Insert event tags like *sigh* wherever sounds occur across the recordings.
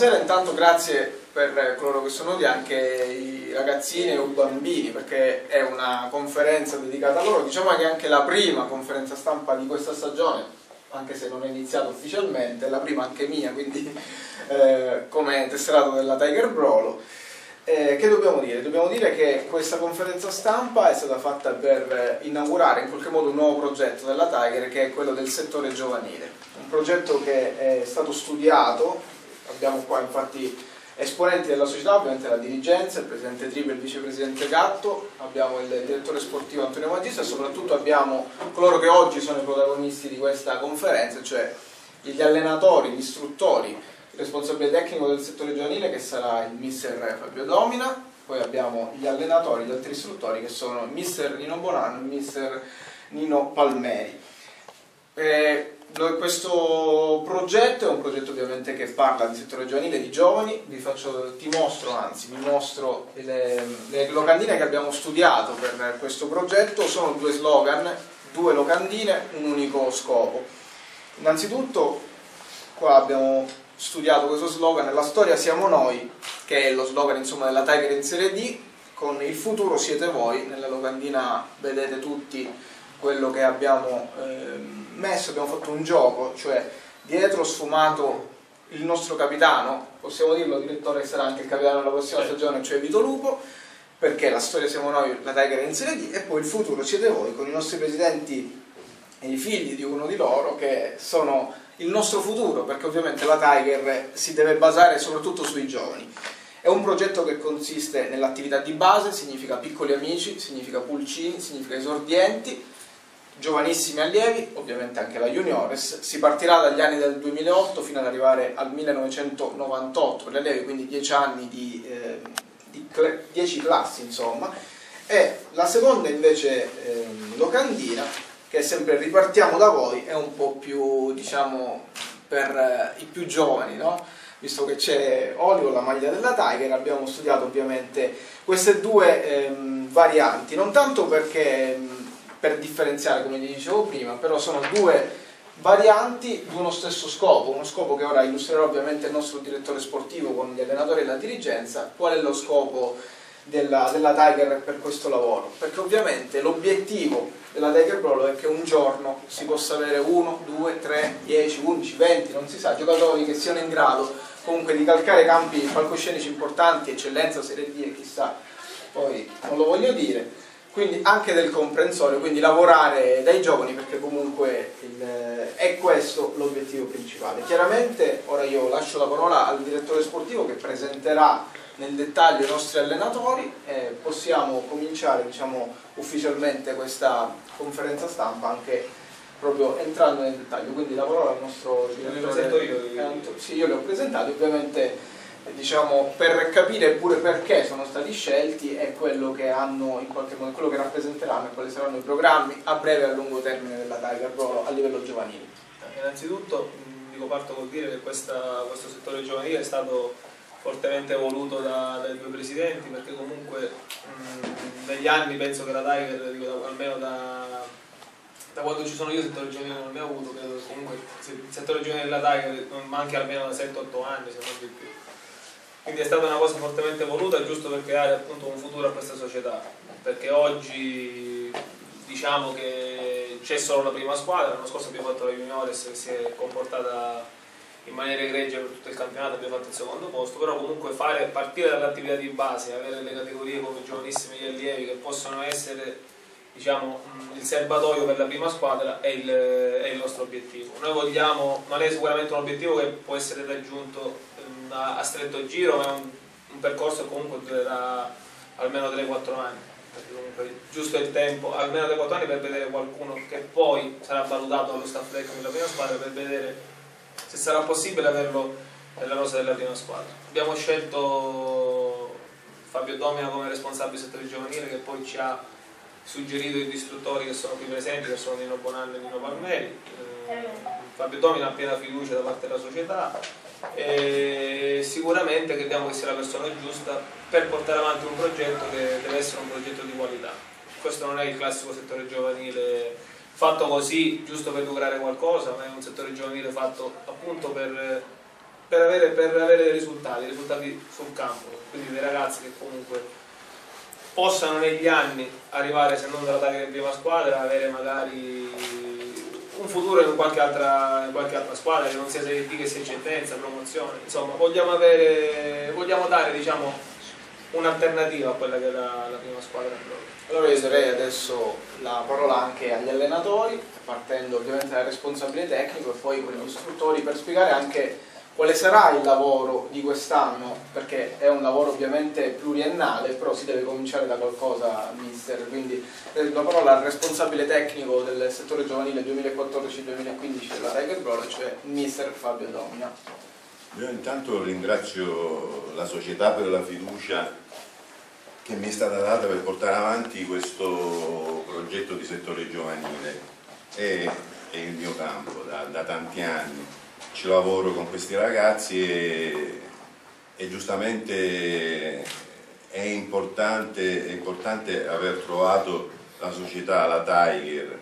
buonasera, intanto grazie per coloro che sono di anche i ragazzini e i bambini perché è una conferenza dedicata a loro, diciamo che è anche la prima conferenza stampa di questa stagione, anche se non è iniziata ufficialmente, è la prima anche mia, quindi *laughs* eh, come tesserato della Tiger Brolo. Eh, che dobbiamo dire? Dobbiamo dire che questa conferenza stampa è stata fatta per inaugurare in qualche modo un nuovo progetto della Tiger che è quello del settore giovanile, un progetto che è stato studiato, abbiamo qua infatti esponenti della società, ovviamente la dirigenza, il presidente Tribe e il vicepresidente Gatto, abbiamo il direttore sportivo Antonio Magista e soprattutto abbiamo coloro che oggi sono i protagonisti di questa conferenza, cioè gli allenatori, gli istruttori responsabile tecnico del settore giovanile che sarà il mister Fabio Domina, poi abbiamo gli allenatori, gli altri istruttori che sono il mister Nino Bonanno e il mister Nino Palmeri. Eh, questo progetto è un progetto ovviamente che parla di settore giovanile, di giovani, vi faccio, ti mostro, anzi vi mostro le, le locandine che abbiamo studiato per questo progetto, sono due slogan, due locandine, un unico scopo. Innanzitutto qua abbiamo studiato questo slogan, la storia siamo noi, che è lo slogan insomma, della Tiger in Serie D, con il futuro siete voi, nella locandina vedete tutti quello che abbiamo eh, messo, abbiamo fatto un gioco, cioè dietro sfumato il nostro capitano, possiamo dirlo, direttore sarà anche il capitano della prossima stagione, cioè Vito Lupo, perché la storia siamo noi, la Tiger in Serie D, e poi il futuro siete voi, con i nostri presidenti e i figli di uno di loro che sono il nostro futuro, perché ovviamente la Tiger si deve basare soprattutto sui giovani. È un progetto che consiste nell'attività di base, significa piccoli amici, significa pulcini, significa esordienti, giovanissimi allievi, ovviamente anche la juniores. Si partirà dagli anni del 2008 fino ad arrivare al 1998 per gli allievi, quindi 10 anni di, eh, di 10 classi insomma. E la seconda invece eh, locandina che è sempre ripartiamo da voi, è un po' più, diciamo, per eh, i più giovani, no? Visto che c'è Olio, la maglia della Tiger, abbiamo studiato ovviamente queste due ehm, varianti, non tanto perché ehm, per differenziare, come vi dicevo prima, però sono due varianti di uno stesso scopo, uno scopo che ora illustrerà ovviamente il nostro direttore sportivo con gli allenatori e la dirigenza, qual è lo scopo della, della Tiger per questo lavoro, perché ovviamente l'obiettivo della Tiger Brawl è che un giorno si possa avere 1, 2, 3, 10, 11, 20, non si sa, giocatori che siano in grado comunque di calcare campi palcoscenici importanti, eccellenza, Serie D e chissà, poi non lo voglio dire, quindi anche del comprensorio, quindi lavorare dai giovani perché comunque il, è questo l'obiettivo principale. Chiaramente ora io lascio la parola al direttore sportivo che presenterà nel dettaglio i nostri allenatori e possiamo cominciare diciamo, ufficialmente questa conferenza stampa anche proprio entrando nel dettaglio. Quindi la parola al nostro direttore. Io, sì, io li ho presentati, ovviamente diciamo, per capire pure perché sono stati scelti e quello che hanno in qualche modo, quello che rappresenteranno e quali saranno i programmi a breve e a lungo termine della Tiger Pro a livello giovanile. Innanzitutto dico parto col dire che questa, questo settore giovanile è stato fortemente voluto da, dai due presidenti perché comunque mh, negli anni penso che la Tiger, dico, almeno da, da, quando ci sono io il settore giovanile non ne avuto, credo comunque il settore giovanile della Tiger manchi almeno da 7-8 anni se non di più. Quindi è stata una cosa fortemente voluta giusto per creare appunto un futuro a questa società, perché oggi diciamo che c'è solo la prima squadra, l'anno scorso abbiamo fatto la Juniores che si è comportata in maniera egregia per tutto il campionato abbiamo fatto il secondo posto, però comunque fare, partire dall'attività di base, avere le categorie come giovanissimi gli allievi che possono essere diciamo, il serbatoio per la prima squadra è il, è il, nostro obiettivo. Noi vogliamo, non è sicuramente un obiettivo che può essere raggiunto a, a stretto giro, ma è un, un percorso comunque durerà almeno 3-4 anni perché comunque giusto il tempo, almeno 3-4 anni per vedere qualcuno che poi sarà valutato dallo staff tecnico della prima squadra per vedere se sarà possibile averlo nella rosa della prima squadra. Abbiamo scelto Fabio Domina come responsabile settore giovanile che poi ci ha suggerito i istruttori che sono qui presenti, che sono Nino Bonanno e Nino Palmeri. Fabio Domina ha piena fiducia da parte della società e sicuramente crediamo che sia la persona giusta per portare avanti un progetto che deve essere un progetto di qualità. Questo non è il classico settore giovanile fatto così giusto per lucrare qualcosa, ma è un settore giovanile fatto appunto per per avere, per avere dei risultati, risultati sul campo, quindi dei ragazzi che comunque possano negli anni arrivare, se non dalla prima squadra, avere magari un futuro in qualche altra, in qualche altra squadra, che non sia Serie B, che sia eccellenza, promozione, insomma vogliamo, avere, vogliamo dare diciamo, un'alternativa a quella che è la, la prima squadra. Allora io darei adesso la parola anche agli allenatori, partendo ovviamente dal responsabile tecnico e poi con gli istruttori per spiegare anche quale sarà il lavoro di quest'anno, perché è un lavoro ovviamente pluriennale, però si deve cominciare da qualcosa, mister, quindi eh, la parola al responsabile tecnico del settore giovanile 2014-2015 della Tiger Brolo, cioè mister Fabio Domina. Io intanto ringrazio la società per la fiducia che mi è stata data per portare avanti questo progetto di settore giovanile. È, è il mio campo da, da, tanti anni, ci lavoro con questi ragazzi e, e giustamente è importante, è importante aver trovato la società, la Tiger,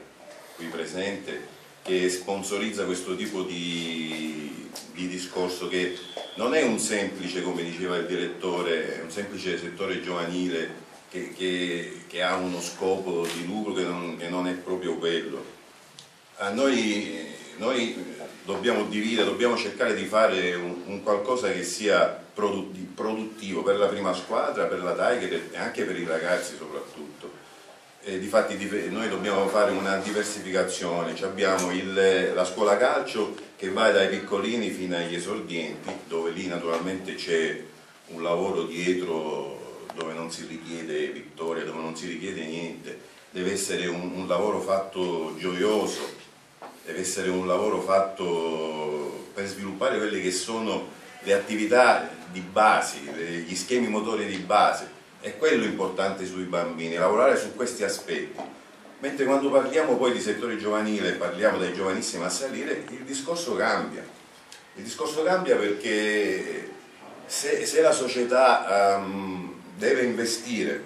qui presente, che sponsorizza questo tipo di, di, discorso che non è un semplice, come diceva il direttore, un semplice settore giovanile che, che, che ha uno scopo di lucro che non, che non è proprio quello. A noi, noi dobbiamo dividere, dobbiamo cercare di fare un, un qualcosa che sia produttivo per la prima squadra, per la Tiger e anche per i ragazzi soprattutto. Eh, difatti noi dobbiamo fare una diversificazione, abbiamo il, la scuola calcio che va dai piccolini fino agli esordienti, dove lì naturalmente c'è un lavoro dietro dove non si richiede vittoria, dove non si richiede niente, deve essere un, un lavoro fatto gioioso, deve essere un lavoro fatto per sviluppare quelle che sono le attività di base, gli schemi motori di base, è quello importante sui bambini, lavorare su questi aspetti. Mentre quando parliamo poi di settore giovanile, parliamo dai giovanissimi a salire, il discorso cambia. Il discorso cambia perché se, se la società um, deve investire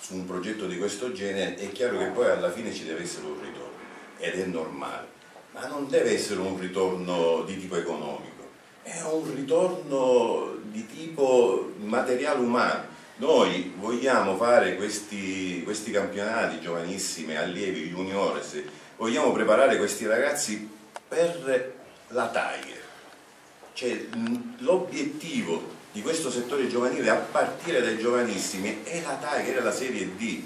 su un progetto di questo genere, è chiaro che poi alla fine ci deve essere un ritorno, ed è normale, ma non deve essere un ritorno di tipo economico, è un ritorno di tipo materiale umano. Noi vogliamo fare questi, questi campionati giovanissimi, allievi, juniores, vogliamo preparare questi ragazzi per la Tiger. Cioè, l'obiettivo di questo settore giovanile a partire dai giovanissimi è la Tiger, è la Serie D,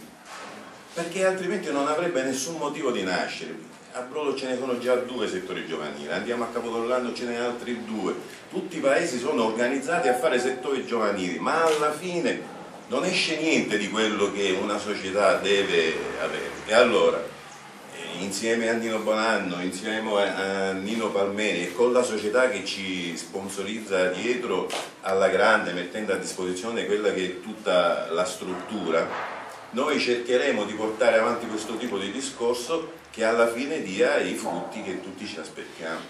perché altrimenti non avrebbe nessun motivo di nascere. A Brolo ce ne sono già due settori giovanili, andiamo a Capodorlando ce ne sono altri due. Tutti i paesi sono organizzati a fare settori giovanili, ma alla fine non esce niente di quello che una società deve avere. E allora, eh, insieme a Nino Bonanno, insieme a Nino Palmeni e con la società che ci sponsorizza dietro alla grande, mettendo a disposizione quella che è tutta la struttura, noi cercheremo di portare avanti questo tipo di discorso che alla fine dia i frutti che tutti ci aspettiamo.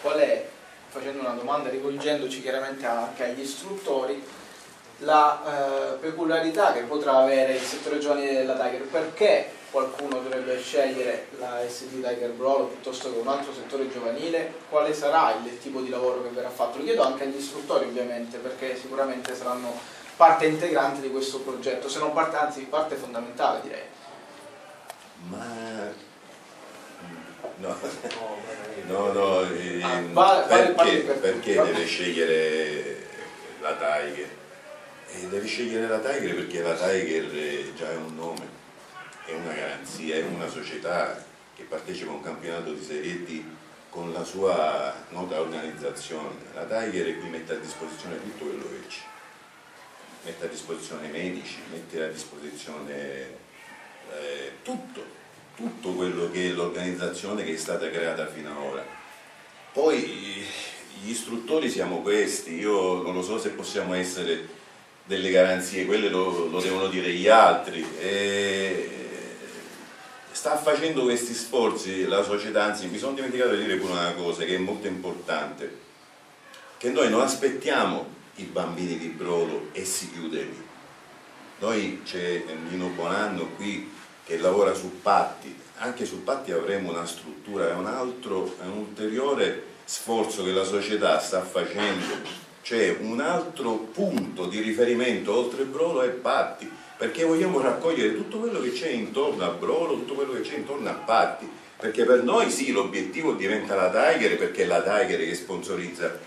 Qual è, facendo una domanda rivolgendoci chiaramente anche agli istruttori, la eh, peculiarità che potrà avere il settore giovanile della Tiger, perché qualcuno dovrebbe scegliere la SD Tiger Brolo piuttosto che un altro settore giovanile, quale sarà il tipo di lavoro che verrà fatto? Lo chiedo anche agli istruttori ovviamente, perché sicuramente saranno parte integrante di questo progetto, se non parte, anzi parte fondamentale direi. Ma *laughs* no, no, no eh, ah, vale, perché, vale perché deve scegliere la Tiger? E devi scegliere la Tiger perché la Tiger già è un nome, è una garanzia, è una società che partecipa a un campionato di Serie D con la sua nota organizzazione. La Tiger qui mette a disposizione tutto quello che c'è, mette a disposizione medici, mette a disposizione eh, tutto, tutto quello che è l'organizzazione che è stata creata fino ad ora. Poi gli istruttori siamo questi, io non lo so se possiamo essere delle garanzie, quelle lo, lo devono dire gli altri. E sta facendo questi sforzi la società, anzi mi sono dimenticato di dire pure una cosa che è molto importante, che noi non aspettiamo i bambini di Brolo e si chiude lì. Noi c'è Nino Bonanno qui che lavora su Patti, anche su Patti avremo una struttura, è un altro, è un ulteriore sforzo che la società sta facendo. C'è un altro punto di riferimento oltre Brolo è Patti, perché vogliamo raccogliere tutto quello che c'è intorno a Brolo, tutto quello che c'è intorno a Patti, perché per noi sì l'obiettivo diventa la Tiger perché è la Tiger che sponsorizza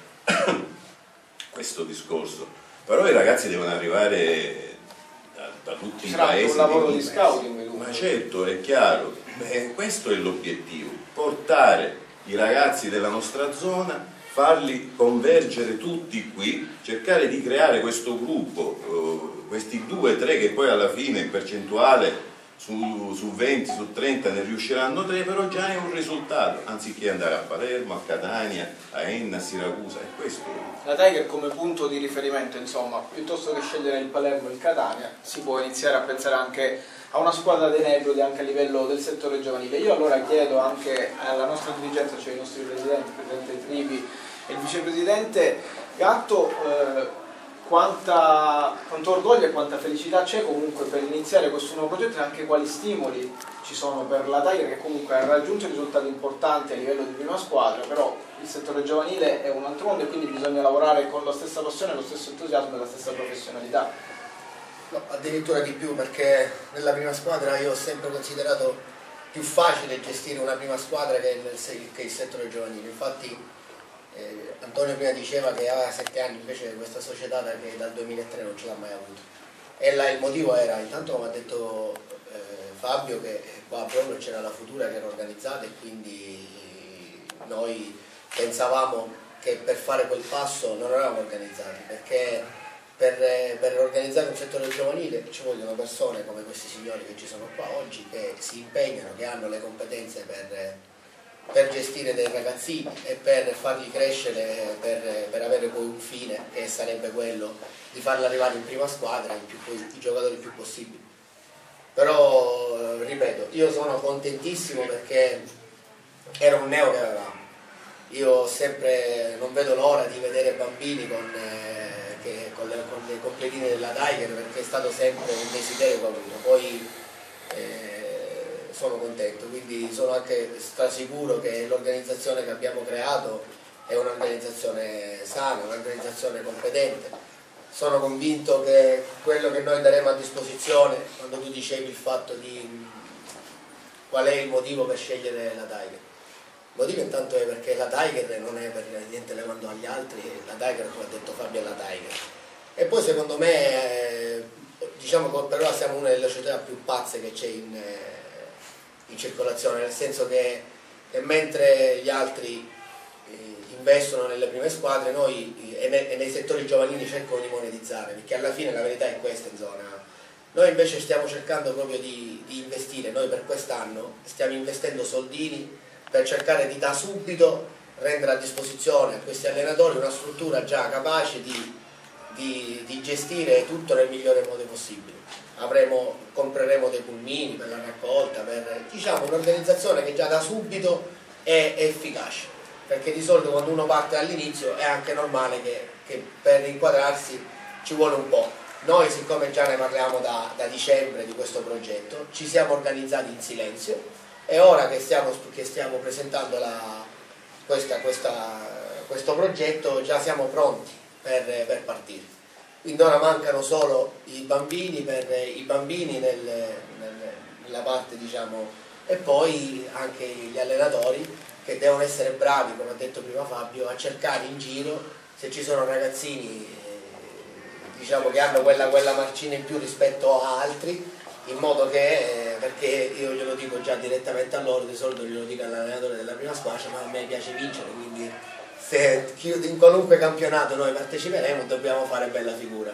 questo discorso, però i ragazzi devono arrivare da, da tutti i paesi. un lavoro di scouting, ma certo, è chiaro, Beh, questo è l'obiettivo, portare i ragazzi della nostra zona farli convergere tutti qui, cercare di creare questo gruppo, eh, questi due, tre che poi alla fine in percentuale su, su 20, su 30 ne riusciranno tre, però già è un risultato, anziché andare a Palermo, a Catania, a Enna, a Siracusa, è questo. La Tiger come punto di riferimento, insomma, piuttosto che scegliere il Palermo e il Catania, si può iniziare a pensare anche a una squadra dei Nebrodi anche a livello del settore giovanile. Io allora chiedo anche alla nostra dirigenza, cioè ai nostri presidenti, il presidente Trivi e il vicepresidente Gatto, eh, quanta, quanto orgoglio e quanta felicità c'è comunque per iniziare questo nuovo progetto e anche quali stimoli ci sono per la Tiger che comunque ha raggiunto risultati importanti a livello di prima squadra, però il settore giovanile è un altro mondo e quindi bisogna lavorare con la stessa passione, lo stesso entusiasmo e la stessa professionalità. No, addirittura di più perché nella prima squadra io ho sempre considerato più facile gestire una prima squadra che il, che il settore giovanile. Infatti eh, Antonio prima diceva che aveva sette anni, invece questa società che dal 2003 non ce l'ha mai avuto. E là, il motivo era, intanto come ha detto eh, Fabio, che qua proprio c'era la futura che era organizzata e quindi noi pensavamo che per fare quel passo non eravamo organizzati, perché per, per, organizzare un settore giovanile ci vogliono persone come questi signori che ci sono qua oggi, che si impegnano, che hanno le competenze per per gestire dei ragazzini e per farli crescere, per, per, avere poi un fine che sarebbe quello di farli arrivare in prima squadra, in più, i giocatori più possibili. Però, ripeto, io sono contentissimo perché era un neo che avevamo. Io sempre non vedo l'ora di vedere bambini con, eh, che, con, le, con le completine della Tiger perché è stato sempre un desiderio me. Poi, eh, sono contento, quindi sono anche strasicuro che l'organizzazione che abbiamo creato è un'organizzazione sana, un'organizzazione competente. Sono convinto che quello che noi daremo a disposizione, quando tu dicevi il fatto di qual è il motivo per scegliere la Tiger. Il motivo intanto è perché la Tiger non è per niente le mando agli altri, la Tiger come ha detto Fabio è la Tiger. E poi secondo me, eh, diciamo che però siamo una delle società più pazze che c'è in, eh, in circolazione, nel senso che, che mentre gli altri eh, investono nelle prime squadre, noi eh, e, ne, e, nei settori giovanili cercano di monetizzare, perché alla fine la verità è questa in zona. Noi invece stiamo cercando proprio di, di investire, noi per quest'anno stiamo investendo soldini per cercare di da subito rendere a disposizione a questi allenatori una struttura già capace di, di, di gestire tutto nel migliore modo possibile avremo, compreremo dei pulmini per la raccolta, per diciamo, un'organizzazione che già da subito è, efficace, perché di solito quando uno parte all'inizio è anche normale che, che, per inquadrarsi ci vuole un po'. Noi siccome già ne parliamo da, da dicembre di questo progetto, ci siamo organizzati in silenzio e ora che stiamo, che stiamo presentando la, questa, questa, questo progetto già siamo pronti per, per partire quindi ora mancano solo i bambini per i bambini nel, nel, nella parte diciamo e poi anche gli allenatori che devono essere bravi come ha detto prima Fabio a cercare in giro se ci sono ragazzini eh, diciamo che hanno quella, quella marcina in più rispetto a altri in modo che, eh, perché io glielo dico già direttamente a loro, di solito glielo dico all'allenatore della prima squadra, ma a me piace vincere, quindi se in qualunque campionato noi parteciperemo dobbiamo fare bella figura.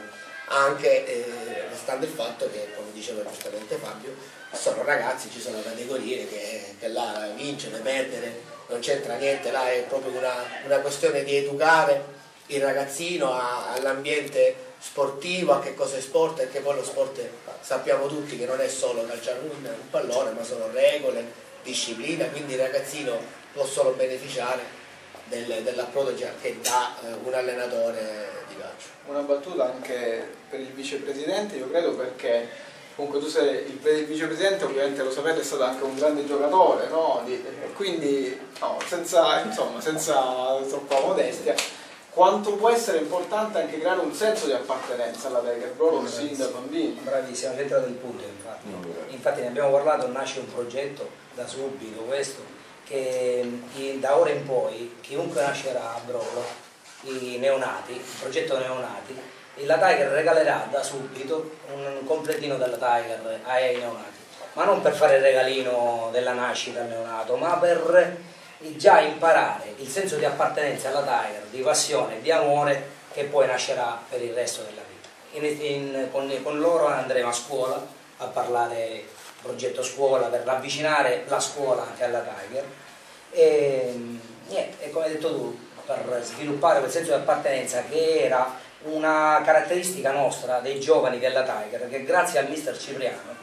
Anche eh, restando il fatto che come diceva giustamente Fabio sono ragazzi, ci sono categorie che, che là vincere, perdere non c'entra niente, là è proprio una, una questione di educare il ragazzino all'ambiente sportivo, a che cosa è sport che poi lo sport sappiamo tutti che non è solo calciare un, un pallone ma sono regole, disciplina, quindi il ragazzino può solo beneficiare del, dell'approdo che dà eh, un allenatore di calcio. Una battuta anche per il vicepresidente, io credo perché comunque tu sei il, il vicepresidente, ovviamente lo sapete, è stato anche un grande giocatore, no? Di, quindi no, senza, insomma, senza troppa modestia, quanto può essere importante anche creare un senso di appartenenza alla Lega, proprio sin da bambini. Bravissimo, hai entrato nel punto infatti. Infatti ne abbiamo parlato, nasce un progetto da subito questo, che da ora in poi chiunque nascerà a Brolo, i neonati, il progetto neonati, la Tiger regalerà da subito un completino della Tiger ai neonati, ma non per fare il regalino della nascita al neonato, ma per già imparare il senso di appartenenza alla Tiger, di passione, di amore che poi nascerà per il resto della vita. In, in, con, con, loro andremo a scuola a parlare progetto scuola per avvicinare la scuola anche alla Tiger. E, niente, e come hai detto tu, per sviluppare quel senso di appartenenza che era una caratteristica nostra dei giovani della Tiger che grazie al mister Cipriano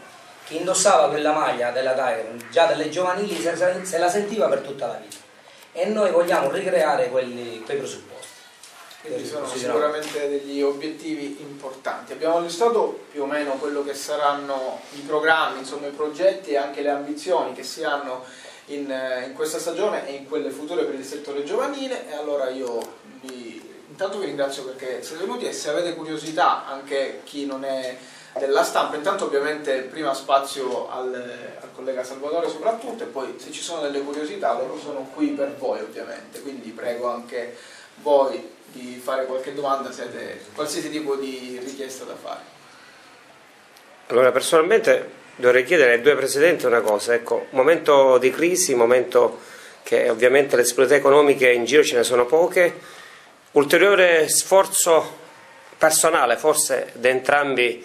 chi indossava quella maglia della Tiger già dalle giovanili se la sentiva per tutta la vita. E noi vogliamo ricreare quelli, quei presupposti quindi sono sicuramente degli obiettivi importanti. Abbiamo illustrato più o meno quello che saranno i programmi, insomma i progetti e anche le ambizioni che si hanno in, in questa stagione e in quelle future per il settore giovanile. E allora io vi intanto vi ringrazio perché siete venuti e se avete curiosità, anche chi non è della stampa, intanto ovviamente prima spazio al, al, collega Salvatore soprattutto e poi se ci sono delle curiosità loro sono qui per voi ovviamente, quindi prego anche voi di fare qualche domanda se avete qualsiasi tipo di richiesta da fare. Allora personalmente dovrei chiedere ai due presidenti una cosa, ecco, momento di crisi, momento che ovviamente le esploità economiche in giro ce ne sono poche, Ulteriore sforzo personale forse di entrambi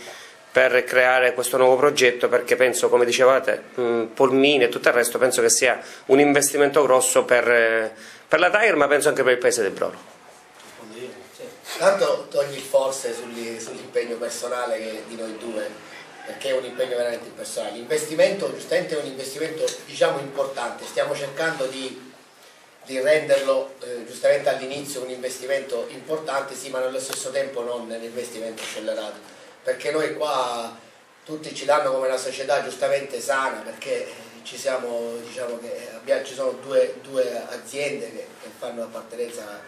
per creare questo nuovo progetto perché penso, come dicevate, Polmini e tutto il resto, penso che sia un investimento grosso per, per la Tiger ma penso anche per il paese del Brolo. Tanto togli il forse sull'impegno personale di noi due, perché è un impegno veramente personale. L'investimento giustamente è un investimento diciamo importante, stiamo cercando di di renderlo eh, giustamente all'inizio un investimento importante, sì, ma nello stesso tempo non un investimento accelerato, perché noi qua tutti ci danno come una società giustamente sana, perché ci, siamo, diciamo abbiamo, ci sono due, due aziende che, che, fanno appartenenza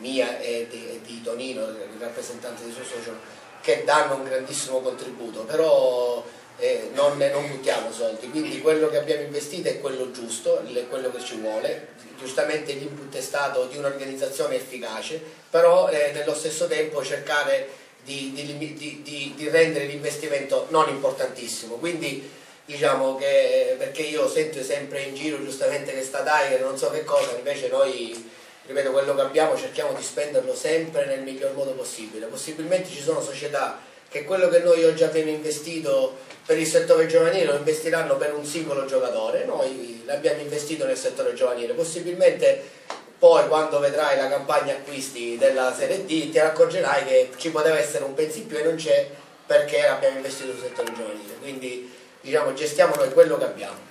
mia e di, di Tonino, il rappresentante del suo socio, che danno un grandissimo contributo, però eh, non, non, buttiamo soldi, quindi quello che abbiamo investito è quello giusto, è quello che ci vuole, giustamente l'input è stato di un'organizzazione efficace, però eh, nello stesso tempo cercare di, di, di, di rendere l'investimento non importantissimo. Quindi diciamo che perché io sento sempre in giro giustamente che sta Tiger, non so che cosa, invece noi ripeto quello che abbiamo cerchiamo di spenderlo sempre nel miglior modo possibile. Possibilmente ci sono società che quello che noi oggi abbiamo investito per il settore giovanile lo investiranno per un singolo giocatore, noi l'abbiamo investito nel settore giovanile, possibilmente poi quando vedrai la campagna acquisti della Serie D ti accorgerai che ci poteva essere un pezzo in più e non c'è perché abbiamo investito sul settore giovanile, quindi diciamo gestiamo noi quello che abbiamo.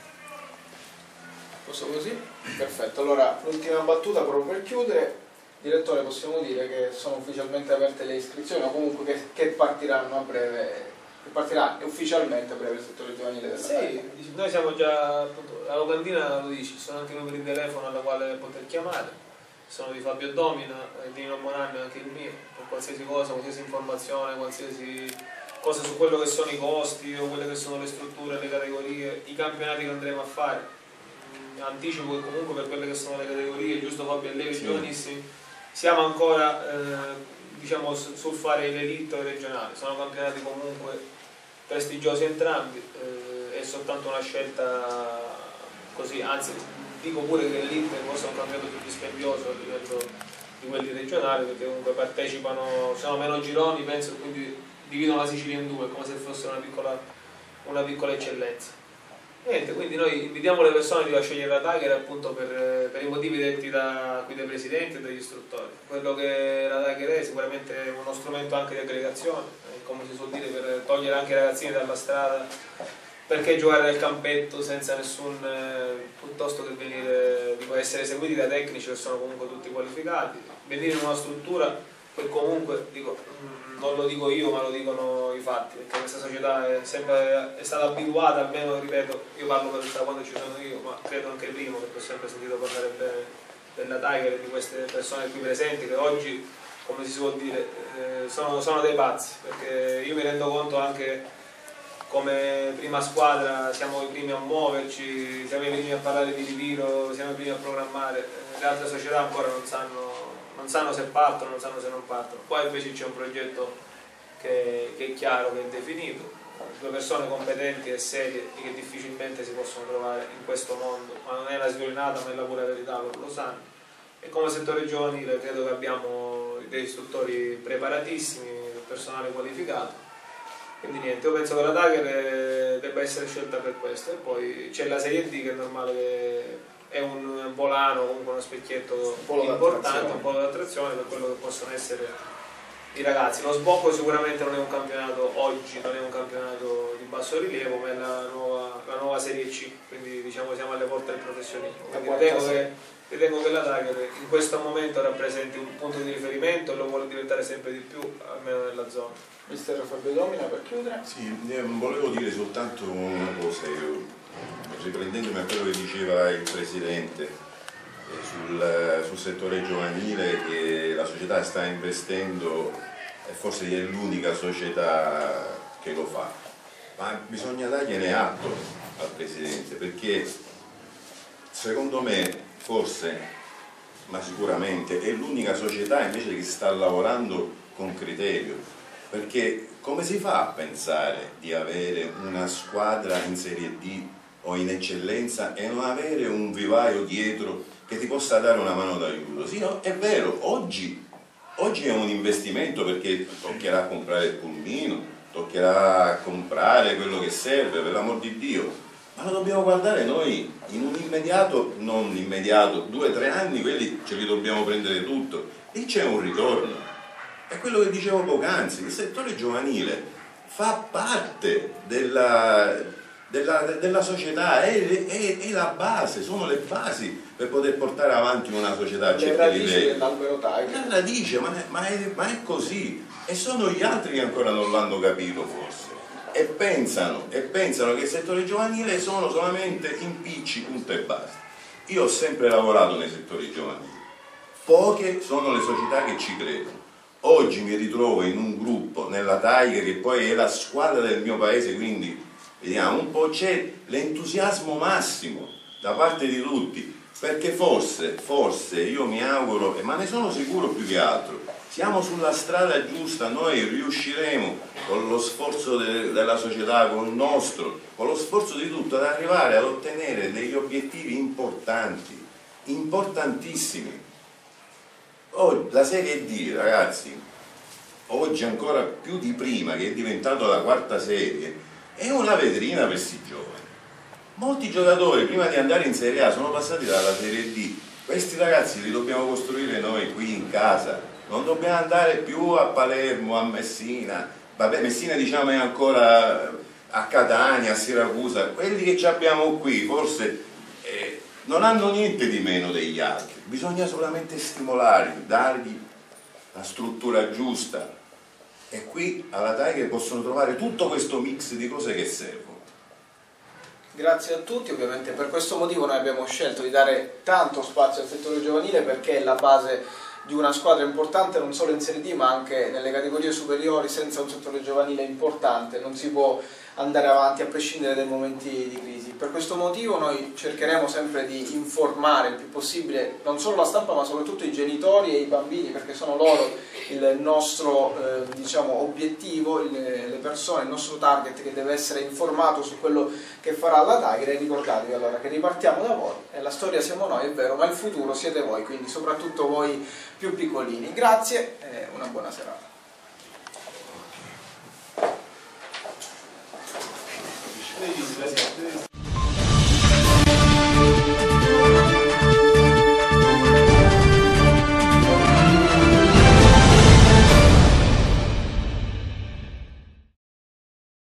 Posso così? Perfetto, allora l'ultima battuta proprio per chiudere, direttore possiamo dire che sono ufficialmente aperte le iscrizioni o comunque che, che partiranno a breve che partirà ufficialmente a breve il settore giovanile della Sì, noi siamo già, appunto, la locandina lo dice, ci sono anche i numeri di telefono alla quale poter chiamare, sono di Fabio Domina, di Nino Bonanno e anche il mio, per qualsiasi cosa, qualsiasi informazione, qualsiasi cosa su quello che sono i costi o quelle che sono le strutture, le categorie, i campionati che andremo a fare. Anticipo che comunque per quelle che sono le categorie, giusto Fabio e lei, sì. giovanissimi, siamo ancora eh, diciamo, sul fare l'elite regionale, sono campionati comunque prestigiosi entrambi, eh, è soltanto una scelta così, anzi dico pure che l'elite forse è un campionato più dispendioso a livello di quelli regionali perché comunque partecipano, sono meno gironi, penso, quindi dividono la Sicilia in due, come se fosse una piccola, una piccola eccellenza. Niente, quindi noi invitiamo le persone a scegliere la Tiger appunto per, per, i motivi detti da, qui dai presidenti e dagli istruttori. Quello che la Tiger è sicuramente uno strumento anche di aggregazione, eh, come si suol dire, per togliere anche i ragazzini dalla strada, perché giocare nel campetto senza nessun, eh, piuttosto che venire, essere seguiti da tecnici che sono comunque tutti qualificati, venire in una struttura poi comunque dico, non lo dico io ma lo dicono i fatti, perché questa società è, sempre, è stata abituata, almeno ripeto, io parlo per da quando ci sono io, ma credo anche prima perché ho sempre sentito parlare bene della Tiger e di queste persone qui presenti che oggi, come si suol dire, eh, sono, sono dei pazzi, perché io mi rendo conto anche come prima squadra siamo i primi a muoverci, siamo i primi a parlare di ritiro, siamo i primi a programmare, le altre società ancora non sanno, non sanno se partono, non sanno se non partono. Qua invece c'è un progetto che, che, è chiaro, che è definito, due persone competenti e serie che difficilmente si possono trovare in questo mondo, ma non è la sviolinata ma è la pura verità, loro lo sanno. E come settore giovanile credo che abbiamo dei istruttori preparatissimi, personale qualificato quindi niente, io penso che la Tiger debba essere scelta per questo e poi c'è la Serie D che è normale che è un volano, comunque uno specchietto un importante, un po' d'attrazione per quello che possono essere i ragazzi. Lo sbocco sicuramente non è un campionato oggi, non è un campionato di basso rilievo, ma è la nuova, la nuova Serie C, quindi diciamo siamo alle porte del professionismo. Ritengo che, ritengo che la Tiger in questo momento rappresenti un punto di riferimento e lo vuole diventare sempre di più, almeno nella zona. Mister Fabio Domina per chiudere? Sì, eh, volevo dire soltanto una cosa, io, riprendendomi a quello che diceva il Presidente eh, sul, sul, settore giovanile che la società sta investendo e forse è l'unica società che lo fa, ma bisogna dargliene atto al Presidente perché secondo me forse, ma sicuramente è l'unica società invece che sta lavorando con criterio. Perché come si fa a pensare di avere una squadra in Serie D o in eccellenza e non avere un vivaio dietro che ti possa dare una mano d'aiuto? Sì, no, è vero, oggi, oggi, è un investimento perché toccherà comprare il pulmino, toccherà comprare quello che serve, per l'amor di Dio, ma lo dobbiamo guardare noi in un immediato, non immediato, due tre anni, quelli ce li dobbiamo prendere tutto, lì c'è un ritorno. È quello che dicevo poc'anzi, il settore giovanile fa parte della, della, della società, è, è, è, la base, sono le basi per poter portare avanti una società a certi livelli. La radice, ma, ma, ma è così. E sono gli altri che ancora non l'hanno capito forse. E pensano, e pensano che il settore giovanile sono solamente impicci, punto e basta. Io ho sempre lavorato nei settori giovanili. Poche sono le società che ci credono oggi mi ritrovo in un gruppo nella Tiger che poi è la squadra del mio paese quindi vediamo un po' c'è l'entusiasmo massimo da parte di tutti perché forse, forse io mi auguro ma ne sono sicuro più che altro siamo sulla strada giusta noi riusciremo con lo sforzo de della società con il nostro con lo sforzo di tutto ad arrivare ad ottenere degli obiettivi importanti importantissimi. Oh, la Serie D, ragazzi, oggi ancora più di prima, che è diventato la quarta serie, è una vetrina per questi giovani. Molti giocatori prima di andare in Serie A sono passati dalla Serie D. Questi ragazzi li dobbiamo costruire noi qui in casa, non dobbiamo andare più a Palermo, a Messina. Vabbè, Messina diciamo è ancora a Catania, a Siracusa. Quelli che abbiamo qui forse eh, non hanno niente di meno degli altri bisogna solamente stimolarli, dargli la struttura giusta e qui alla Tiger possono trovare tutto questo mix di cose che servono. Grazie a tutti, ovviamente per questo motivo noi abbiamo scelto di dare tanto spazio al settore giovanile perché è la base di una squadra importante non solo in Serie D ma anche nelle categorie superiori senza un settore giovanile importante non si può andare avanti a prescindere dai momenti di crisi. Per questo motivo noi cercheremo sempre di informare il più possibile non solo la stampa ma soprattutto i genitori e i bambini perché sono loro il nostro eh, diciamo, obiettivo, il, le persone, il nostro target che deve essere informato su quello che farà la Tiger e ricordatevi allora che ripartiamo da voi e la storia siamo noi, è vero, ma il futuro siete voi, quindi soprattutto voi più piccolini. Grazie e una buona serata.